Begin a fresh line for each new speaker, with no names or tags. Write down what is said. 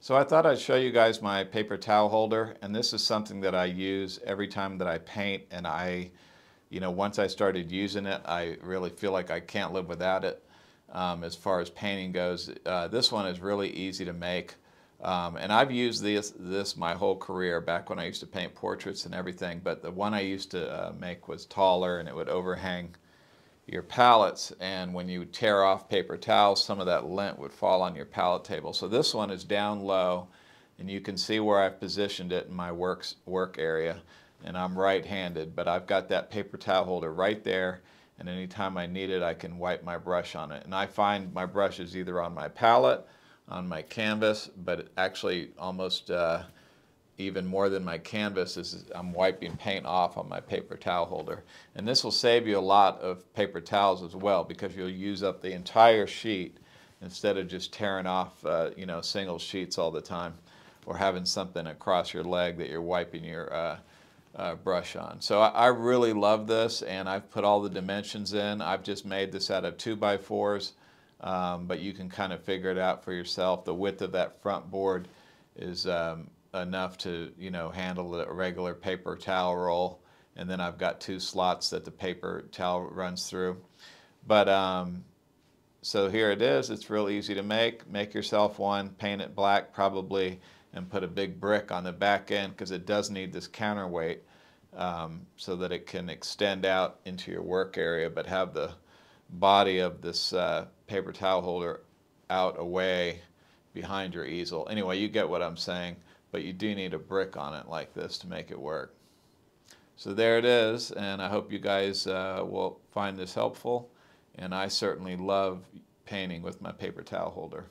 So I thought I'd show you guys my paper towel holder and this is something that I use every time that I paint and I, you know, once I started using it I really feel like I can't live without it um, as far as painting goes. Uh, this one is really easy to make um, and I've used this, this my whole career back when I used to paint portraits and everything but the one I used to uh, make was taller and it would overhang your palettes and when you tear off paper towels some of that lint would fall on your palette table. So this one is down low and you can see where I've positioned it in my works, work area and I'm right-handed but I've got that paper towel holder right there and anytime I need it I can wipe my brush on it and I find my brush is either on my palette on my canvas but actually almost uh, even more than my canvas is I'm wiping paint off on my paper towel holder. And this will save you a lot of paper towels as well because you'll use up the entire sheet instead of just tearing off uh, you know single sheets all the time or having something across your leg that you're wiping your uh, uh, brush on. So I, I, really love this and I've put all the dimensions in. I've just made this out of 2 by 4s um, but you can kind of figure it out for yourself. The width of that front board is um, enough to you know handle a regular paper towel roll and then I've got two slots that the paper towel runs through. But um, so here it is. It's real easy to make. Make yourself one paint it black probably and put a big brick on the back end because it does need this counterweight um, so that it can extend out into your work area but have the body of this uh, paper towel holder out away behind your easel. Anyway you get what I'm saying but you do need a brick on it like this to make it work. So there it is, and I hope you guys uh, will find this helpful, and I certainly love painting with my paper towel holder.